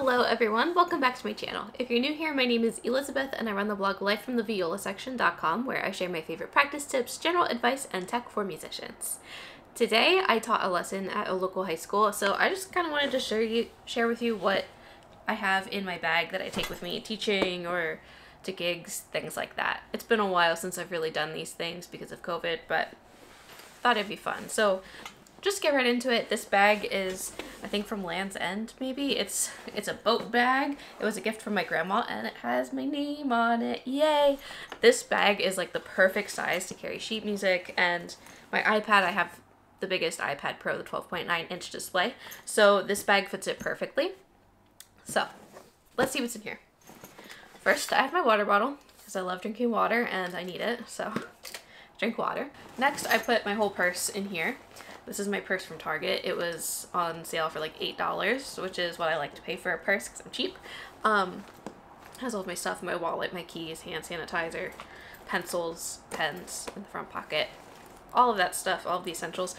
Hello everyone, welcome back to my channel. If you're new here, my name is Elizabeth and I run the blog lifefromtheviolasection.com where I share my favorite practice tips, general advice, and tech for musicians. Today I taught a lesson at a local high school, so I just kind of wanted to share you share with you what I have in my bag that I take with me teaching or to gigs, things like that. It's been a while since I've really done these things because of COVID, but thought it'd be fun. So just get right into it. This bag is, I think from Lands' End, maybe. It's it's a boat bag. It was a gift from my grandma and it has my name on it. Yay! This bag is like the perfect size to carry sheet music and my iPad, I have the biggest iPad Pro, the 12.9 inch display. So this bag fits it perfectly. So let's see what's in here. First, I have my water bottle because I love drinking water and I need it. So drink water. Next, I put my whole purse in here. This is my purse from Target. It was on sale for like $8, which is what I like to pay for a purse because I'm cheap. Um, has all of my stuff, my wallet, my keys, hand sanitizer, pencils, pens in the front pocket, all of that stuff, all of the essentials.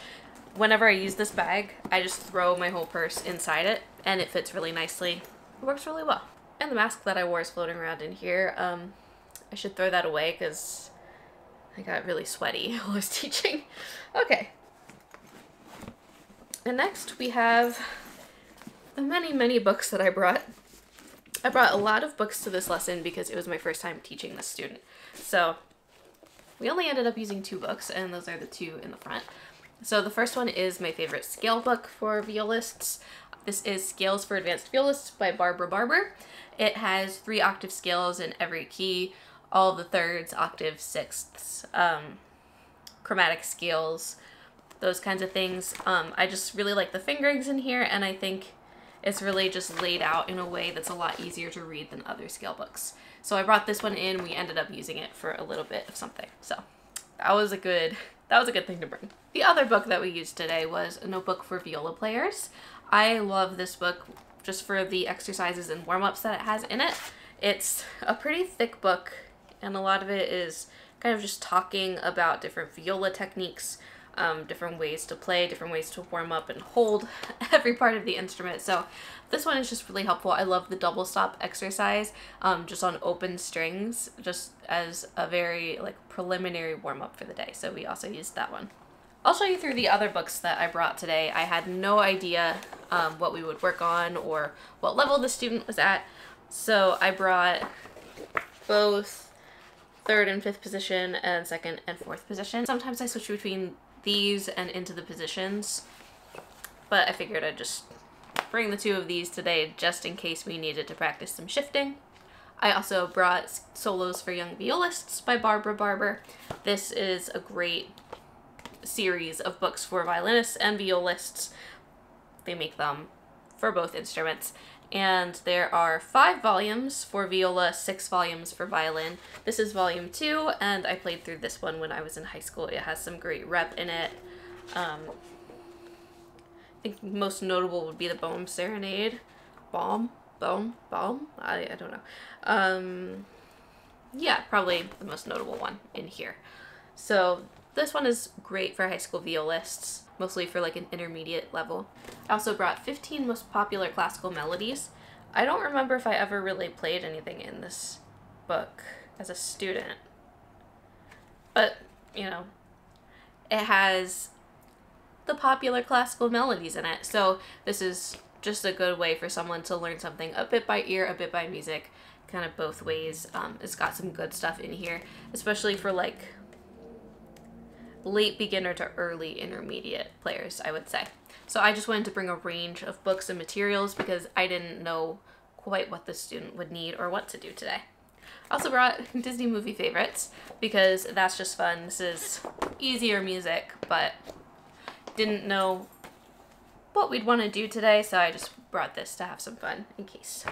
Whenever I use this bag, I just throw my whole purse inside it and it fits really nicely. It works really well. And the mask that I wore is floating around in here. Um, I should throw that away because I got really sweaty while I was teaching. Okay, and next we have the many, many books that I brought. I brought a lot of books to this lesson because it was my first time teaching this student. So we only ended up using two books and those are the two in the front. So the first one is my favorite scale book for violists. This is Scales for Advanced Violists by Barbara Barber. It has three octave scales in every key, all the thirds, octaves, sixths, um, chromatic scales, those kinds of things. Um, I just really like the fingerings in here and I think it's really just laid out in a way that's a lot easier to read than other scale books. So I brought this one in, we ended up using it for a little bit of something. So that was a good, that was a good thing to bring. The other book that we used today was a notebook for viola players. I love this book just for the exercises and warm-ups that it has in it. It's a pretty thick book and a lot of it is kind of just talking about different viola techniques, um, different ways to play, different ways to warm up and hold every part of the instrument. So this one is just really helpful. I love the double stop exercise um, just on open strings, just as a very like preliminary warm up for the day. So we also used that one. I'll show you through the other books that I brought today. I had no idea um, what we would work on or what level the student was at. So I brought both third and fifth position and second and fourth position. Sometimes I switch between these and into the positions. But I figured I'd just bring the two of these today just in case we needed to practice some shifting. I also brought Solos for Young Violists by Barbara Barber. This is a great series of books for violinists and violists. They make them for both instruments and there are five volumes for viola, six volumes for violin. This is volume two, and I played through this one when I was in high school. It has some great rep in it. Um, I think most notable would be the Bohm Serenade. Balm? Bohm? Balm? I, I don't know. Um, yeah, probably the most notable one in here. So this one is great for high school violists mostly for like an intermediate level. I also brought 15 most popular classical melodies. I don't remember if I ever really played anything in this book as a student. But, you know, it has the popular classical melodies in it. So this is just a good way for someone to learn something a bit by ear, a bit by music, kind of both ways. Um, it's got some good stuff in here, especially for like late beginner to early intermediate players, I would say. So I just wanted to bring a range of books and materials because I didn't know quite what the student would need or what to do today. Also brought Disney movie favorites because that's just fun. This is easier music, but didn't know what we'd want to do today, so I just brought this to have some fun in case.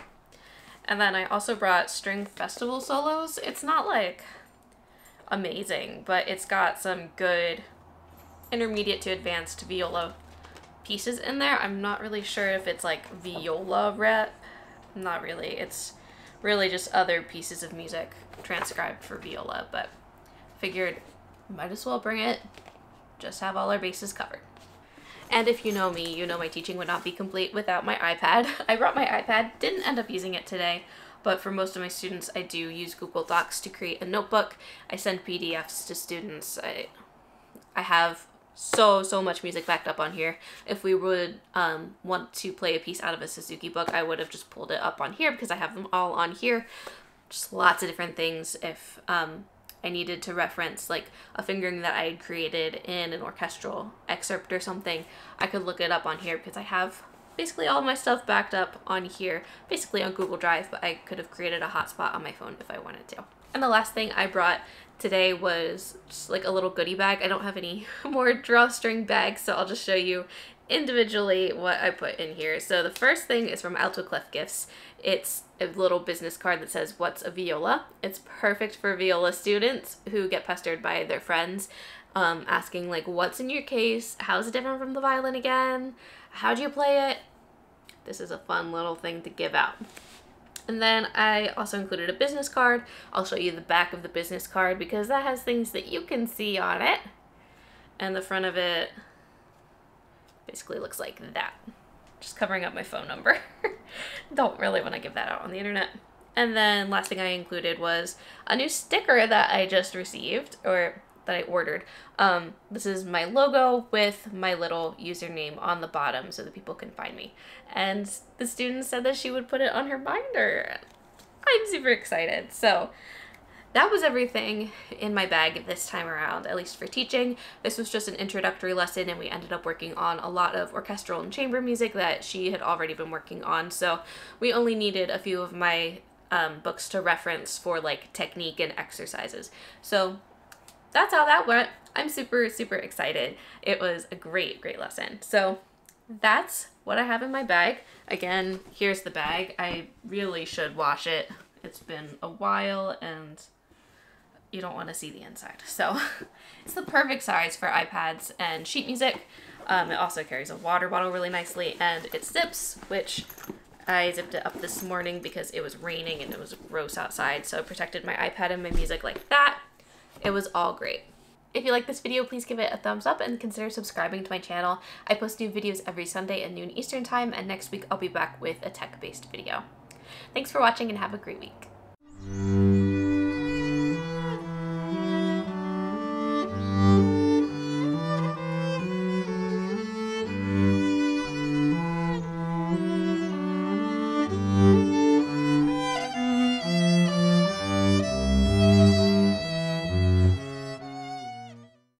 And then I also brought string festival solos. It's not like amazing, but it's got some good intermediate to advanced viola pieces in there. I'm not really sure if it's like viola rep. Not really. It's really just other pieces of music transcribed for viola, but figured might as well bring it, just have all our bases covered. And if you know me, you know my teaching would not be complete without my iPad. I brought my iPad, didn't end up using it today, but for most of my students, I do use Google Docs to create a notebook. I send PDFs to students. I, I have so, so much music backed up on here. If we would um, want to play a piece out of a Suzuki book, I would have just pulled it up on here because I have them all on here. Just lots of different things. If um, I needed to reference like a fingering that I had created in an orchestral excerpt or something, I could look it up on here because I have basically all my stuff backed up on here, basically on Google Drive, but I could have created a hotspot on my phone if I wanted to. And the last thing I brought today was just like a little goodie bag. I don't have any more drawstring bags, so I'll just show you individually what I put in here. So the first thing is from Alto Clef Gifts. It's a little business card that says, what's a viola? It's perfect for viola students who get pestered by their friends um, asking like, what's in your case? How's it different from the violin again? How do you play it? This is a fun little thing to give out. And then I also included a business card. I'll show you the back of the business card because that has things that you can see on it. And the front of it basically looks like that. Just covering up my phone number. Don't really want to give that out on the internet. And then last thing I included was a new sticker that I just received, or that I ordered. Um, this is my logo with my little username on the bottom so that people can find me. And the student said that she would put it on her binder. I'm super excited. So that was everything in my bag this time around, at least for teaching. This was just an introductory lesson and we ended up working on a lot of orchestral and chamber music that she had already been working on. So we only needed a few of my um, books to reference for like technique and exercises. So that's how that went. I'm super, super excited. It was a great, great lesson. So that's what I have in my bag. Again, here's the bag. I really should wash it. It's been a while and you don't want to see the inside. So it's the perfect size for iPads and sheet music. Um, it also carries a water bottle really nicely and it zips, which I zipped it up this morning because it was raining and it was gross outside. So it protected my iPad and my music like that. It was all great. If you like this video, please give it a thumbs up and consider subscribing to my channel. I post new videos every Sunday at noon Eastern time, and next week I'll be back with a tech-based video. Thanks for watching and have a great week.